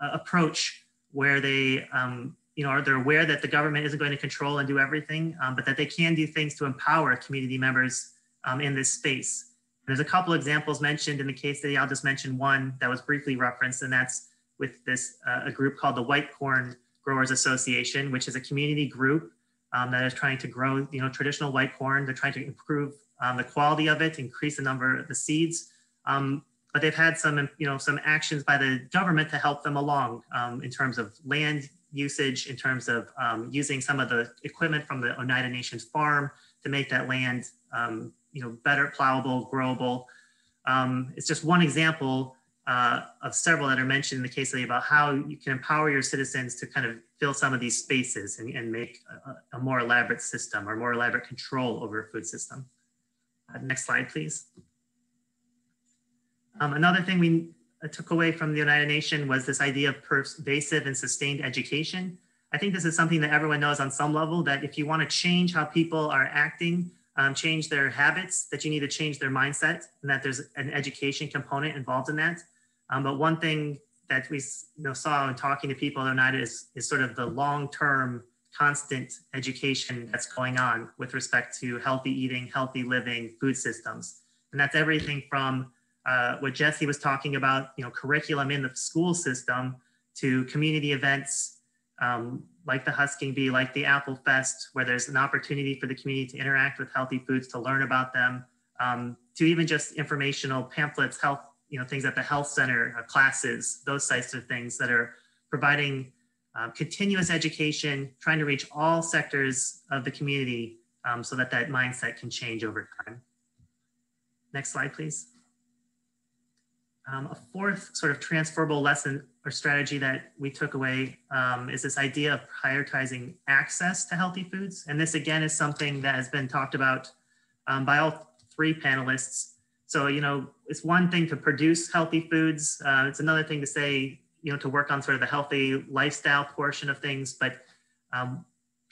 S6: uh, approach where they, um, you know, are they're aware that the government isn't going to control and do everything, um, but that they can do things to empower community members um, in this space. There's a couple examples mentioned in the case study. I'll just mention one that was briefly referenced, and that's with this uh, a group called the White Corn Growers Association, which is a community group um, that is trying to grow, you know, traditional white corn. They're trying to improve um, the quality of it, increase the number of the seeds. Um, but they've had some, you know, some actions by the government to help them along um, in terms of land usage, in terms of um, using some of the equipment from the Oneida Nation's farm to make that land, um, you know, better plowable, growable. Um, it's just one example uh, of several that are mentioned in the case study about how you can empower your citizens to kind of fill some of these spaces and, and make a, a, more elaborate system or more elaborate control over a food system. Uh, next slide, please. Um, another thing we uh, took away from the Oneida Nations was this idea of pervasive and sustained education. I think this is something that everyone knows on some level that if you want to change how people are acting, um, change their habits, that you need to change their mindset and that there's an education component involved in that. Um, but one thing that we you know, saw in talking to people at Oneida is, is sort of the long-term constant education that's going on with respect to healthy eating, healthy living, food systems. And that's everything from uh, what Jesse was talking about, you know, curriculum in the school system to community events um, like the Husking Bee, like the Apple Fest, where there's an opportunity for the community to interact with healthy foods, to learn about them, um, to even just informational pamphlets, health, you know, things at the health center, uh, classes, those types of things that are providing uh, continuous education, trying to reach all sectors of the community um, so that that mindset can change over time. Next slide, please. Um, a fourth sort of transferable lesson or strategy that we took away um, is this idea of prioritizing access to healthy foods. And this again is something that has been talked about um, by all three panelists. So, you know, it's one thing to produce healthy foods. Uh, it's another thing to say, you know, to work on sort of the healthy lifestyle portion of things. But um,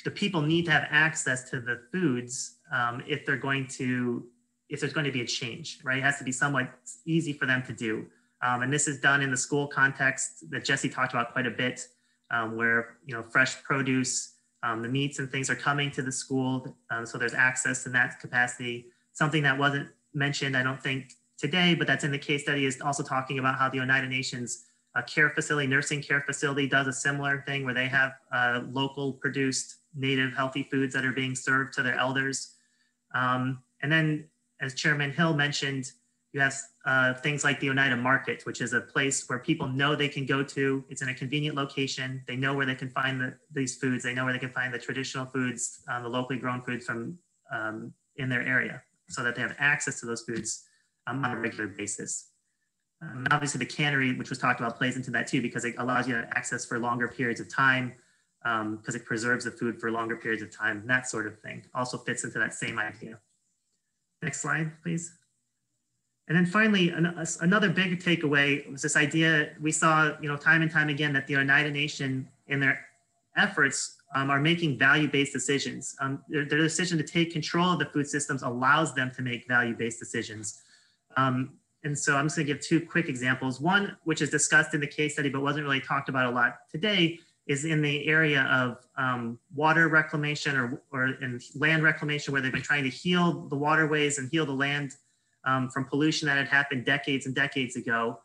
S6: the people need to have access to the foods um, if they're going to if there's going to be a change, right? It has to be somewhat easy for them to do. Um, and this is done in the school context that Jesse talked about quite a bit, um, where you know fresh produce, um, the meats and things are coming to the school, um, so there's access in that capacity. Something that wasn't mentioned, I don't think today, but that's in the case study is also talking about how the Oneida Nations uh, care facility, nursing care facility, does a similar thing where they have uh, local produced native healthy foods that are being served to their elders. Um, and then as Chairman Hill mentioned, you have uh, things like the Oneida Market, which is a place where people know they can go to. It's in a convenient location. They know where they can find the, these foods. They know where they can find the traditional foods, um, the locally grown foods from um, in their area, so that they have access to those foods um, on a regular basis. Um, obviously, the cannery, which was talked about, plays into that too because it allows you access for longer periods of time because um, it preserves the food for longer periods of time. That sort of thing also fits into that same idea. Next slide, please. and then finally, an, another big takeaway was this idea we saw, you know, time and time again that the Oneida Nation in their efforts um, are making value-based decisions. Um, their, their, decision to take control of the food systems allows them to make value-based decisions. Um, and so I'm just gonna give two quick examples. One, which is discussed in the case study, but wasn't really talked about a lot today, is in the area of um, water reclamation or, or in land reclamation, where they've been trying to heal the waterways and heal the land um, from pollution that had happened decades and decades ago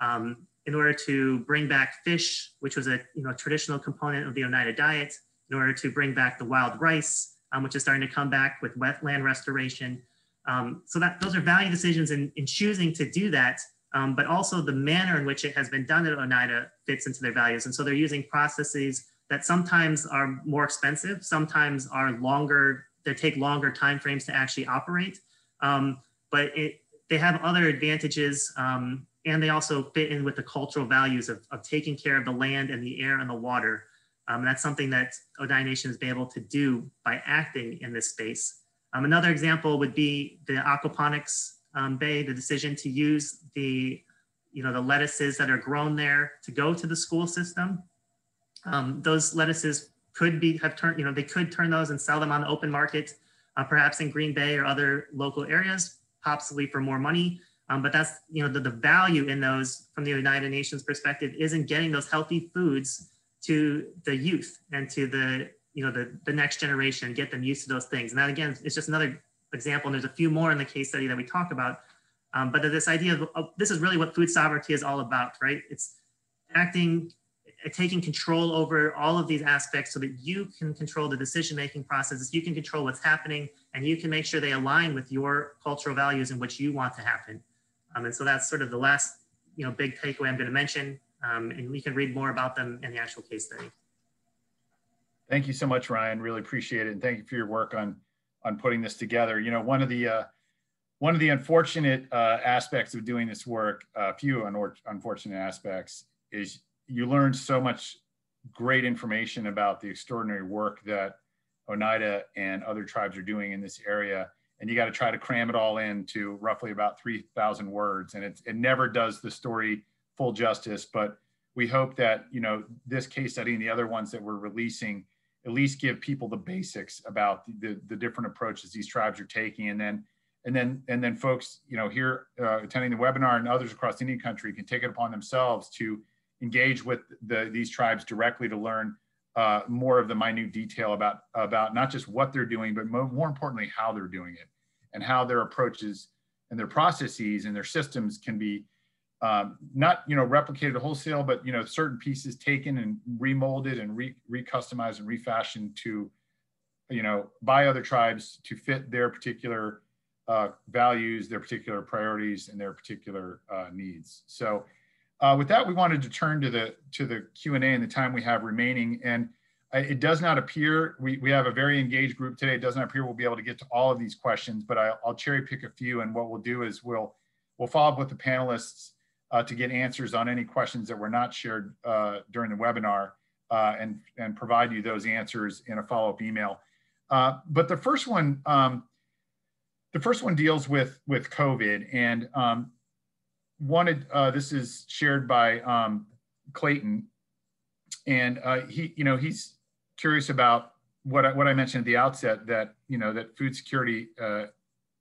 S6: um, in order to bring back fish, which was a you know, traditional component of the Oneida diet, in order to bring back the wild rice, um, which is starting to come back with wetland restoration. Um, so that those are value decisions in, in choosing to do that, um, but also the manner in which it has been done at Oneida fits into their values. And so they're using processes that sometimes are more expensive, sometimes are longer, they take longer timeframes to actually operate. Um, but it, they have other advantages um, and they also fit in with the cultural values of, of taking care of the land and the air and the water. Um, that's something that Oneida Nation has been able to do by acting in this space. Um, another example would be the aquaponics um, bay, the decision to use the, you know, the lettuces that are grown there to go to the school system. Um, those lettuces could be have turned, you know, they could turn those and sell them on the open market, uh, perhaps in Green Bay or other local areas, possibly for more money. Um, but that's, you know, the, the value in those from the Oneida Nation's perspective isn't getting those healthy foods to the youth and to the, you know, the, the next generation, get them used to those things. And that again, it's just another example. And there's a few more in the case study that we talk about. Um, but this idea of, of this is really what food sovereignty is all about, right? It's acting taking control over all of these aspects so that you can control the decision-making processes, you can control what's happening, and you can make sure they align with your cultural values and what you want to happen. Um, and so that's sort of the last, you know, big takeaway I'm going to mention, um, and we can read more about them in the actual case study.
S2: Thank you so much, Ryan. Really appreciate it, and thank you for your work on on putting this together. You know, one of the uh, one of the unfortunate uh, aspects of doing this work, a uh, few un unfortunate aspects, is you learn so much great information about the extraordinary work that Oneida and other tribes are doing in this area. And you got to try to cram it all into roughly about 3,000 words. And it, it never does the story full justice, but we hope that, you know, this case study and the other ones that we're releasing at least give people the basics about the, the different approaches these tribes are taking. And then, and then, and then folks, you know, here uh, attending the webinar and others across the Indian country can take it upon themselves to engage with the, these tribes directly to learn uh, more of the minute detail about, about not just what they're doing, but more, more importantly, how they're doing it and how their approaches and their processes and their systems can be um, not you know replicated wholesale, but you know certain pieces taken and remolded and re recustomized and refashioned to you know by other tribes to fit their particular uh, values, their particular priorities, and their particular uh, needs. So uh, with that, we wanted to turn to the to the Q and A and the time we have remaining. And it does not appear we we have a very engaged group today. It does not appear we'll be able to get to all of these questions, but I, will cherry pick a few. And what we'll do is we'll we'll follow up with the panelists uh, to get answers on any questions that were not shared uh, during the webinar, uh, and and provide you those answers in a follow up email. Uh, but the first one. Um, the first one deals with with COVID, and um, wanted, uh, this is shared by um, Clayton, and uh, he, you know, he's curious about what I, what I mentioned at the outset that you know that food security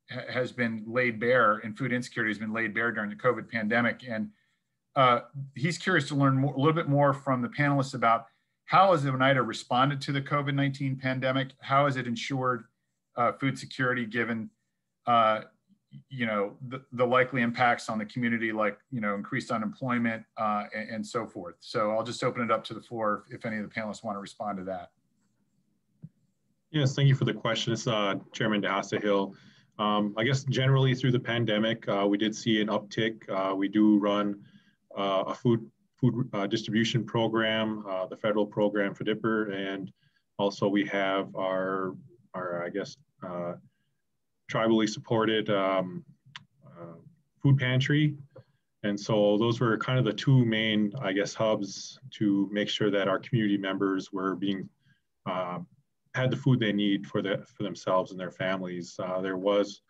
S2: has been laid bare and food insecurity has been laid bare during the COVID pandemic, and uh, he's curious to learn more, a little bit more from the panelists about how has Oneida responded to the COVID nineteen pandemic, how has it ensured uh, food security given uh, you know the, the likely impacts on the community like you know increased unemployment uh, and, and, so forth? So i'll just open it up to the floor if, if any of the panelists want to respond to that.
S3: Yes thank you for the question. It's uh, chairman Tehassi hill um, i guess generally through the pandemic uh, we did see an uptick uh, we do run uh, a food food uh, distribution program the federal program for dipper and also we have our our i guess tribally supported um, uh, food pantry. And so those were kind of the two main, I guess, hubs to make sure that our community members were being uh, had the food they need for the for themselves and their families. Uh, there was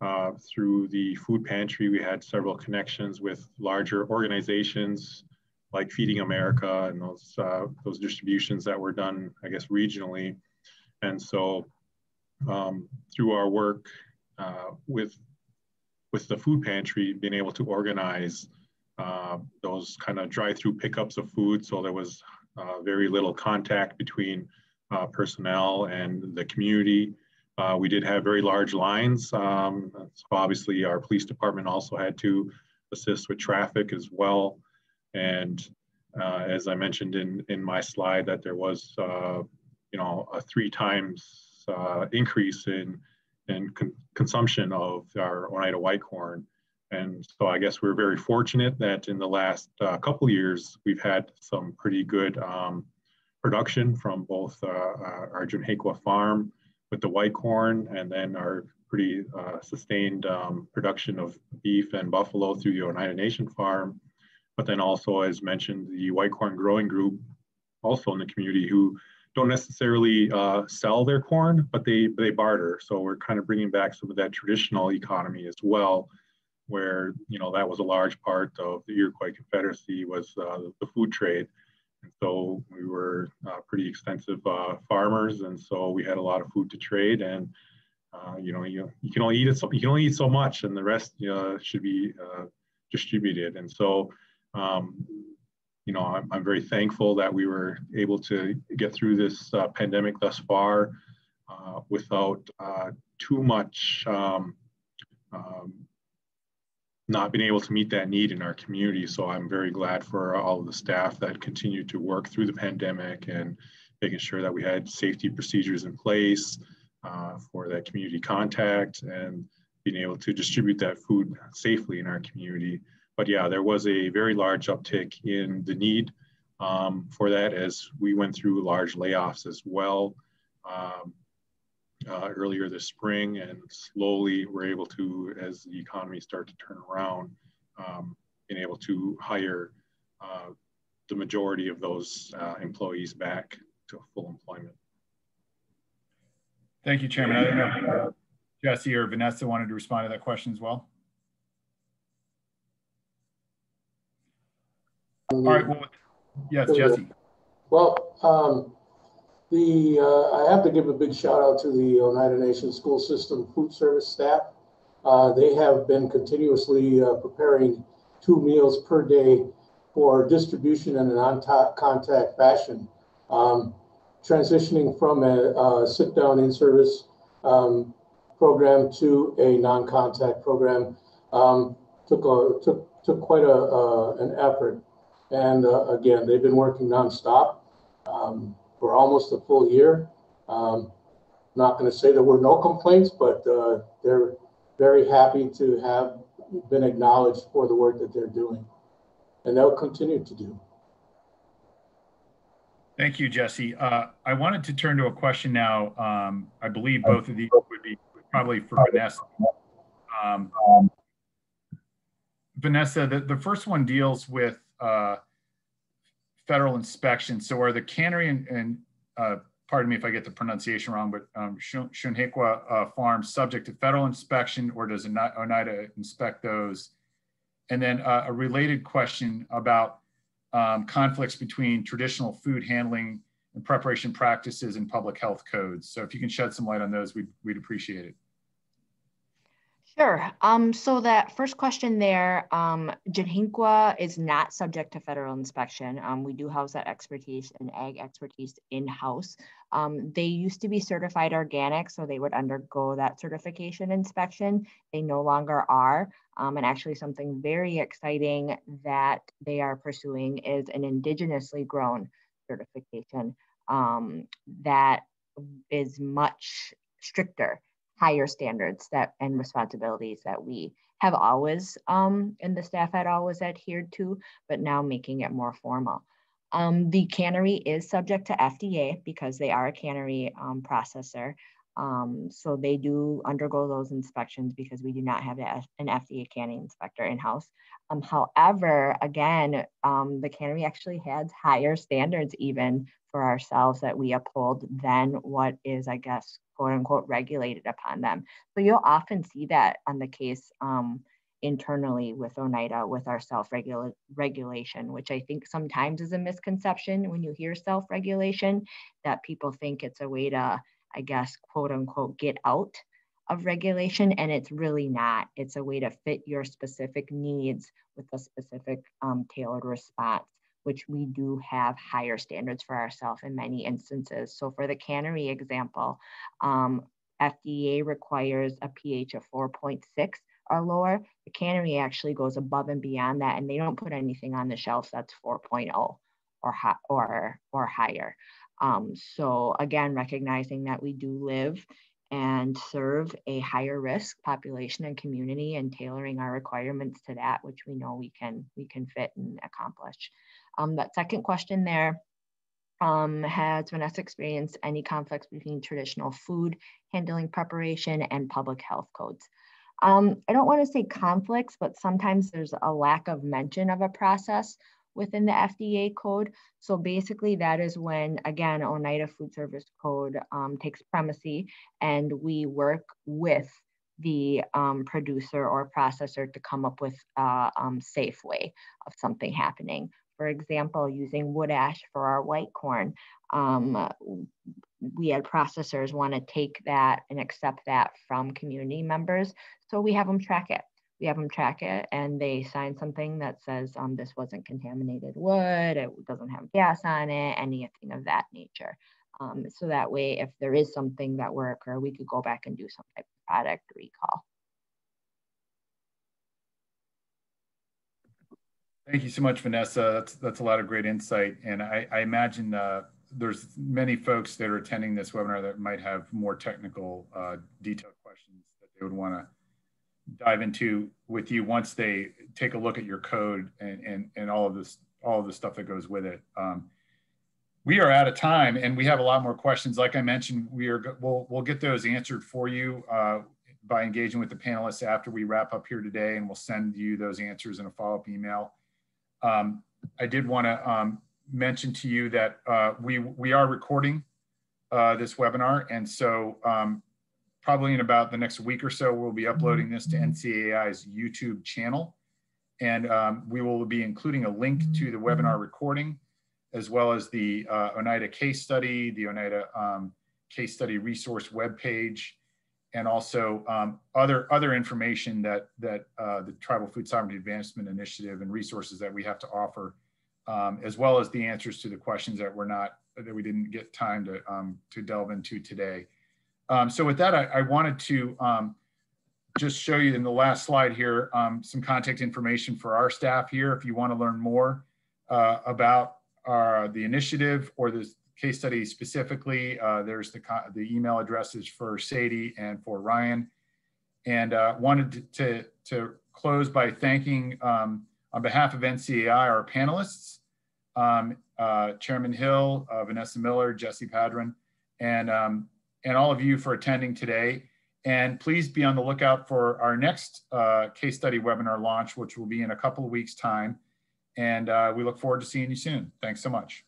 S3: uh, through the food pantry, we had several connections with larger organizations like Feeding America and those uh, those distributions that were done, I guess, regionally. And so, um, through our work uh, with with the food pantry, being able to organize uh, those kind of drive-through pickups of food, so there was uh, very little contact between uh, personnel and the community. Uh, we did have very large lines. Um, so obviously, our police department also had to assist with traffic as well. And uh, as I mentioned in, in my slide, that there was, uh, you know, a three times uh, increase in, in con consumption of our Oneida white corn. And so I guess we're very fortunate that in the last uh, couple years, we've had some pretty good um, production from both uh, our Tsyunhehkwa farm with the white corn and then our pretty uh, sustained um, production of beef and buffalo through the Oneida Nation farm. But then also, as mentioned, the white corn growing group also in the community who don't necessarily uh, sell their corn, but they, they barter. So we're kind of bringing back some of that traditional economy as well, where, you know, that was a large part of the Iroquois Confederacy was uh, the food trade. And so we were uh, pretty extensive uh, farmers, and so we had a lot of food to trade. And uh, you know, you, you can only eat it so you can only eat so much, and the rest uh, should be uh, distributed. And so, um, you know, I'm, I'm, very thankful that we were able to get through this uh, pandemic thus far without too much. Um, um, not been able to meet that need in our community. So I'm very glad for all of the staff that continued to work through the pandemic and making sure that we had safety procedures in place uh, for that community contact and being able to distribute that food safely in our community. But yeah, there was a very large uptick in the need um, for that as we went through large layoffs as well. Um, uh, earlier this spring, and slowly we're able to, as the economy starts to turn around, um, being able to hire uh, the majority of those uh, employees back to full employment.
S2: Thank you, Chairman. I don't know Jesse or Vanessa wanted to respond to that question as well. All right. Well, yes, Jesse.
S5: Well, um, the, uh, I have to give a big shout out to the Oneida Nation School System food service staff. Uh, they have been continuously uh, preparing two meals per day for distribution in an on-contact fashion. Um, transitioning from a, a sit-down in-service um, program to a non-contact program um, took a, took took quite a an effort. And uh, again, they've been working nonstop. Um, for almost a full year. Um, not going to say there were no complaints, but uh, they're very happy to have been acknowledged for the work that they're doing, and they'll continue to do.
S2: Thank you, Jesse. Uh, I wanted to turn to a question now. Um, I believe both of these would be probably for Vanessa. Um, Vanessa, the, the first one deals with uh, federal inspection. So are the cannery and, and uh, pardon me if I get the pronunciation wrong, but um, Tsyunhehkwa uh, farms subject to federal inspection or does Oneida inspect those? And then uh, a related question about um, conflicts between traditional food handling and preparation practices and public health codes. So if you can shed some light on those, we'd, we'd appreciate it.
S4: Sure. Um, so that first question there, um, is not subject to federal inspection. Um, we do house that expertise and ag expertise in-house. Um, they used to be certified organic, so they would undergo that certification inspection. They no longer are. Um, and actually something very exciting that they are pursuing is an indigenously grown certification um, that is much stricter higher standards that and responsibilities that we have always um, and the staff had always adhered to, but now making it more formal. Um, the cannery is subject to FDA because they are a cannery um, processor. Um, so they do undergo those inspections because we do not have an FDA canning inspector in-house. Um, however, again, um, the cannery actually has higher standards even for ourselves that we uphold than what is, I guess, quote unquote, regulated upon them. So you'll often see that on the case um, internally with Oneida with our self-regulation, which I think sometimes is a misconception when you hear self-regulation, that people think it's a way to I guess, quote unquote, get out of regulation. And it's really not. It's a way to fit your specific needs with a specific um, tailored response, which we do have higher standards for ourselves in many instances. So for the cannery example, um, FDA requires a pH of 4.6 or lower. The cannery actually goes above and beyond that, and they don't put anything on the shelves that's 4.0 or, or, or higher. Um, so again, recognizing that we do live and serve a higher risk population and community and tailoring our requirements to that, which we know we can, we can fit and accomplish. Um, that second question there, um, has Vanessa experienced any conflicts between traditional food handling preparation and public health codes? Um, I don't want to say conflicts, but sometimes there's a lack of mention of a process within the FDA code. So basically that is when, again, Oneida Food Service Code um, takes primacy and we work with the um, producer or processor to come up with a um, safe way of something happening. For example, using wood ash for our white corn, um, we had processors want to take that and accept that from community members. So we have them track it we have them track it and they sign something that says um, this wasn't contaminated wood, it doesn't have gas on it, anything of that nature. Um, so that way, if there is something that were occur, we could go back and do some type of product recall.
S2: Thank you so much, Vanessa. That's that's a lot of great insight, and I, I imagine uh, there's many folks that are attending this webinar that might have more technical, uh, detailed questions that they would want to dive into with you once they take a look at your code and, and, and all of this, all of the stuff that goes with it. Um, we are out of time and we have a lot more questions. Like I mentioned, we are, we'll, we'll get those answered for you uh, by engaging with the panelists after we wrap up here today and we'll send you those answers in a follow-up email. Um, I did want to um, mention to you that uh, we, we are recording uh, this webinar. And so um, probably in about the next week or so, we'll be uploading this to NCAI's YouTube channel. And um, we will be including a link to the webinar recording, as well as the uh, Oneida case study, the Oneida um, case study resource webpage, and also um, other, other information that, that uh, the Tribal Food Sovereignty Advancement Initiative and resources that we have to offer, um, as well as the answers to the questions that we're not, that we didn't get time to, um, to delve into today. Um, so with that, I, I wanted to um, just show you in the last slide here um, some contact information for our staff here. If you want to learn more uh, about our, the initiative or the case study specifically, uh, there's the, the email addresses for Sadie and for Ryan. And uh, wanted to, to, to, close by thanking, um, on behalf of NCAI, our panelists, um, uh, Chairman Hill, uh, Vanessa Miller, Jesse Padron, and um, and all of you for attending today. And please be on the lookout for our next uh, case study webinar launch, which will be in a couple of weeks time. And uh, we look forward to seeing you soon. Thanks so much.